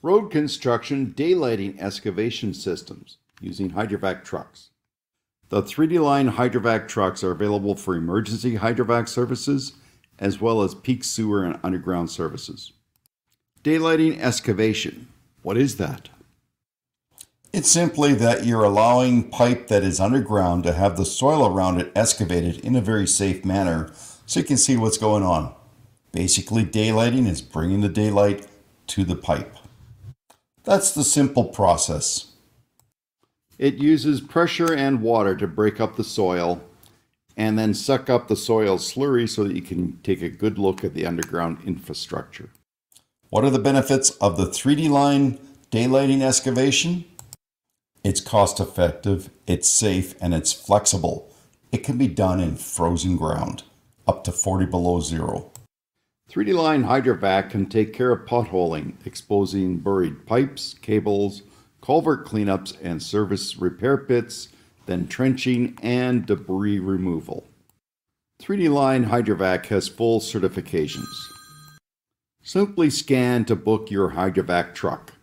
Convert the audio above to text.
Road construction daylighting excavation systems using hydrovac trucks. The 3D line hydrovac trucks are available for emergency hydrovac services as well as peak sewer and underground services. Daylighting excavation. What is that? It's simply that you're allowing pipe that is underground to have the soil around it excavated in a very safe manner so you can see what's going on. Basically, daylighting is bringing the daylight to the pipe. That's the simple process. It uses pressure and water to break up the soil and then suck up the soil slurry so that you can take a good look at the underground infrastructure. What are the benefits of the 3D line daylighting excavation? It's cost effective, it's safe, and it's flexible. It can be done in frozen ground, up to 40 below zero. 3D Line Hydrovac can take care of potholing, exposing buried pipes, cables, culvert cleanups, and service repair pits, then trenching and debris removal. 3D Line Hydrovac has full certifications. Simply scan to book your Hydrovac truck.